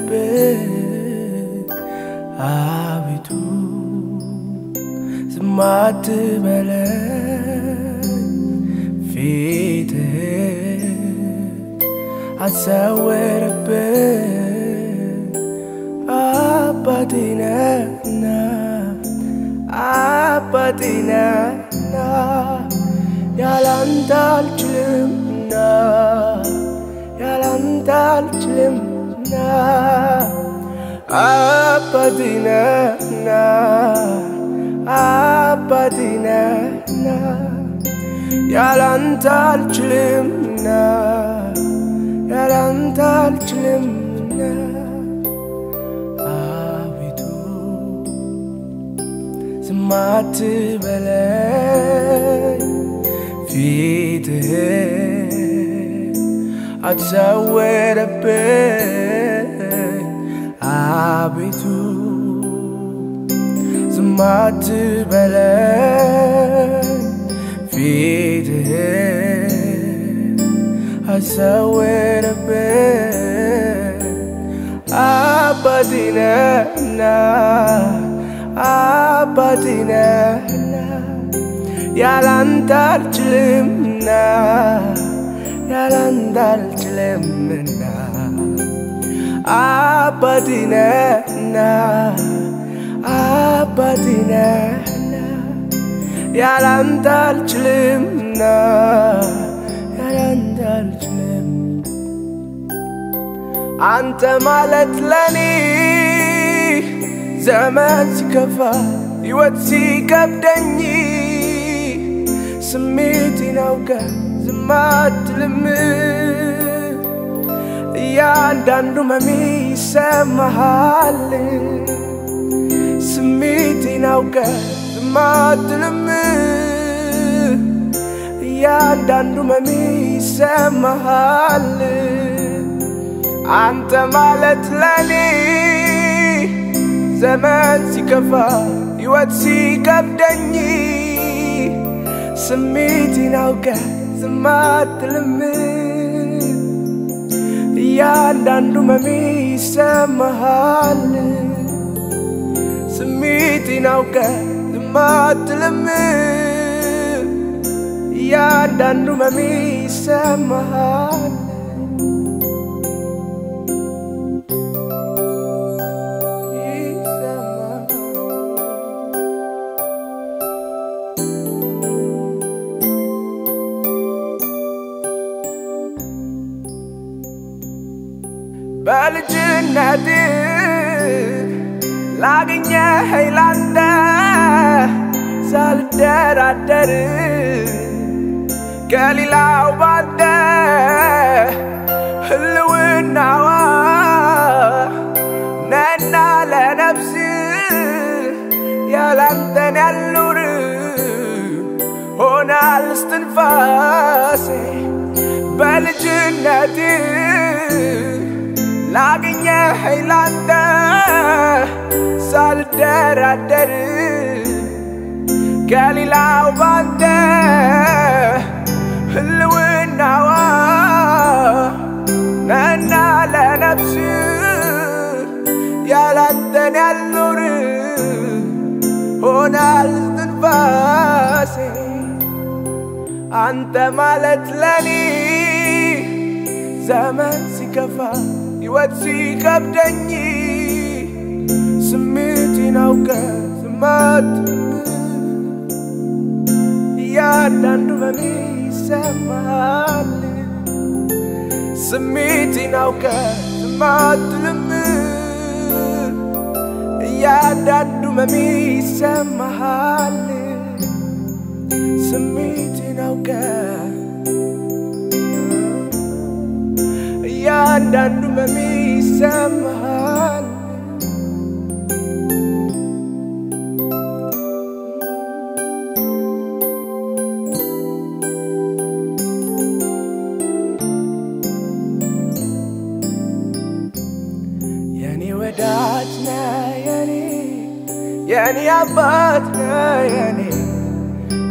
አትሰወርብን አቤቱ ዝም አትበለን ፊትህን አትሰወርብን አባቴ ነህና አባቴ ነህና ያላንተ አልችልምና ያላንተ አልችልምና አባቴ ነህና አባቴ ነህና ያላንተ አልችልምና ያላንተ አልችልምና አቤቱ ዝም አትበለኝ ፊትህን አትሰውርብኝ አቤቱ ዝም አትበለኝ ፊትህን አትሰውርብኝ አባቴ ነህና አባቴ ነህና ያላንተ አልችልምና ያላንተ አልችልምና አባቴ ነህና አባቴ ነህና ያላንተ አልችልምና አንተ ማለት ለኔ ዘመን ሲከፋ ሕይወት ሲከብደኝ ስሜቴን አውቀ ዝም አትልም። እያንዳንዱ መሚ ይሰማሃል። ስሜቴን አውቀ ዝም አትልም። እያንዳንዱ መሚ ይሰማሃል አንተ ማለት ለኔ ዘመን ሲከፋ ሕይወት ሲከብደኝ ስሜቴን አውቀ ዝም አትልም። እያንዳንዱ መሚ ይሰማሃል። ስሜቴን አውቀ ዝም አትልም። እያንዳንዱ መሚ ይሰማሃል በልጅነት ላገኘህ ላንተ ሳልደራደር ከሌላው ባንተ ህልውናዋ ነና ለነፍስ ያላንተን ያልኑር ሆናል እስትንፋሴ በልጅነት ላገኘህ ላንተ ሳልደራደር ከሌላው ባንተ ህልውናዋ ነና ለነፍስ ያላንተን ያልኑር ሆናል ትንፋሴ። አንተ ማለት ለኔ ዘመን ሲከፋ ሕይወት ሲከብደኝ ስሜቴን አውቀ ዝማት። እያንዳንዱ በኔ ይሰማል። ስሜቴን አውቀ ዝማትልም እያንዳንዱ መሚ ይሰማሃል ስሜቴን አውቀ እያንዳንዱ መሚ ይሰማሃል። የኔ ወዳጅ ነህ የኔ የኔ አባት ነ የኔ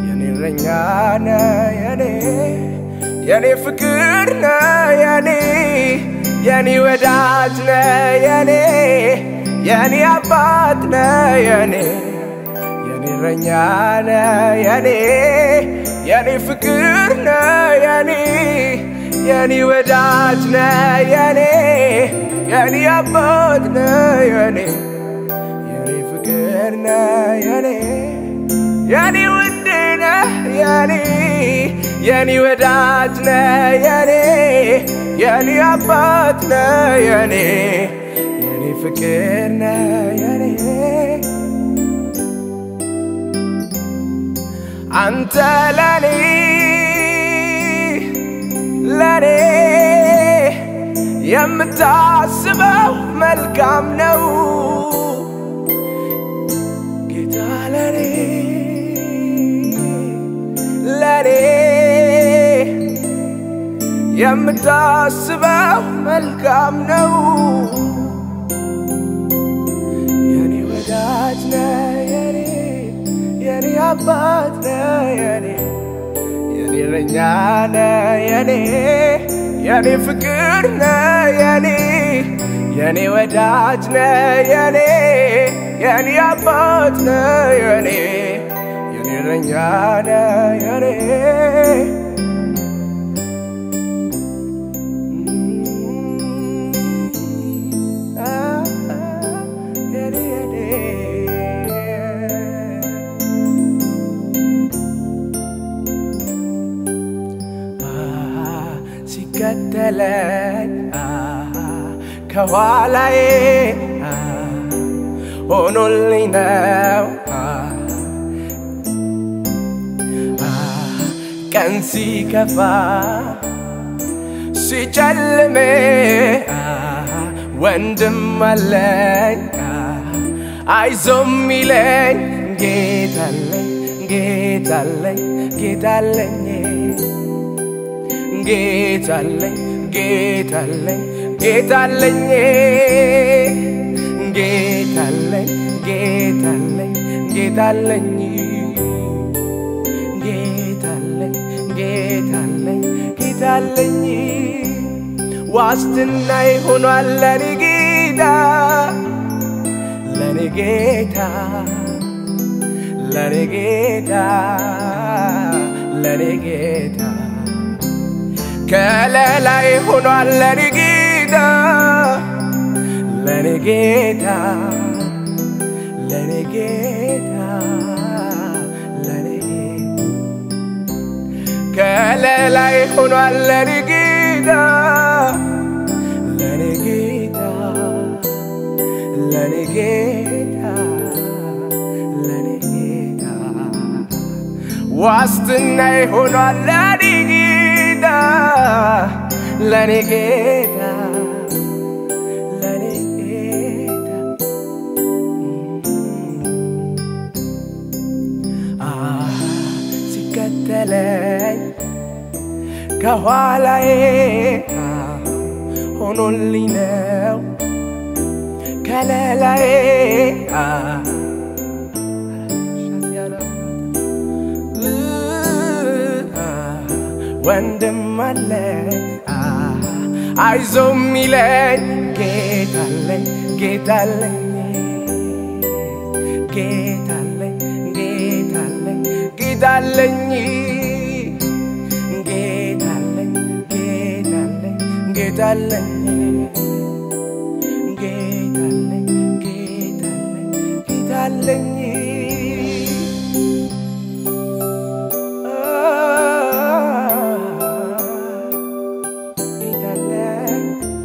የኔ እረኛ ነህ የኔ የኔ ፍቅር ነህ የኔ የኔ ወዳጅ ነህ የኔ የኔ አባት ነህ የኔ የኔ እረኛ ነህ የኔ የኔ ፍቅር ነህ የኔ የኔ ወዳጅ ነህ የኔ የኔ አባት ነህ የኔ የኔ ፍቅር ነህ የኔ የኔ ውድ ነህ የኔ የኔ ወዳጅ ነህ የኔ የኔ አባት ነህ የኔ የኔ ፍቅር ነህ የኔ። አንተ ለኔ ለኔ የምታስበው መልካም ነው። ጌታ ለኔ ለኔ የምታስበው መልካም ነው። የኔ ወዳጅ ነህ የኔ የኔ አባት ነህ የኔ የኔ እረኛ ነህ የኔ የኔ ፍቅር ነህ የኔ የኔ ወዳጅ ነህ የኔ የኔ አባት ነህ የኔ የኔ እረኛ ነህ የኔ ከኋላዬ ሆኖልኝ ነው ቀን ሲከፋ ሲጨልም ወንድም አለኝ። አይዞ ሚለኝ ጌታለኝ ጌታለኝ ጌታለኝ ጌታለኝ ጌታለኝ ጌታለኝ ጌታለኝ ጌታለኝ ጌታለኝ ጌታለኝ ጌታለኝ ጌታለኝ። ዋስትና ይሆኗል ለኔ ጌታ ለኔ ጌታ ለኔ ጌታ ለኔ ጌታ። ከለላይ ሆኗል ለኔ ጌታ ለኔ ጌታ ለኔ ጌታ ለኔ ከለላይ ሆኗል ለኔ ጌታ ለኔ ጌታ ለኔ ጌታ ለኔ ጌታ። ዋስትና ይሆኗል ለኔ ጌታ ለኔ ጌታ ሲከተለኝ ከኋላዬ ሆኖልኝ ነው ከለላዬ ወንድም አለኝ አይዞ ሚለኝ ጌታለኝ ጌታለኝ ጌታለኝ ጌታለኝ ጌታለኝ ጌታለኝ Quédale, quédale, quédale, quédale.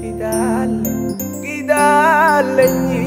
Darling, darling, darling.